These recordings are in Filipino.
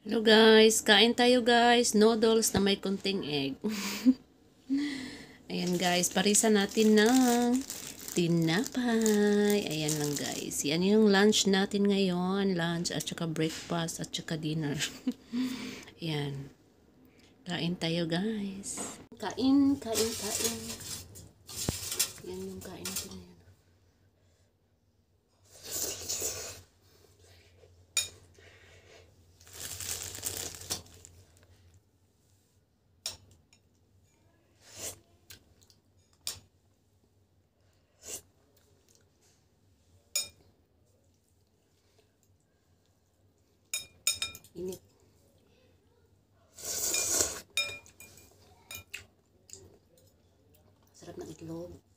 Hello guys, kain tayo guys. Noodles na may konting egg. Ayan guys, parisan natin ng tinapay. Ayan lang guys. Yan yung lunch natin ngayon. Lunch at saka breakfast at saka dinner. Ayan. Kain tayo guys. Kain, kain, kain. Yan yung kain natin ngayon. Init. Sarap ng itlog.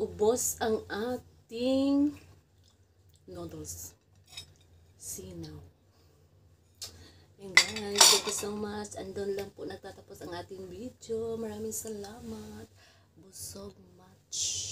Ubos ang ating noodles. Sinaw. Yan guys, thank you so much. Andun lang po nagtatapos ang ating video. Maraming salamat. Busog much.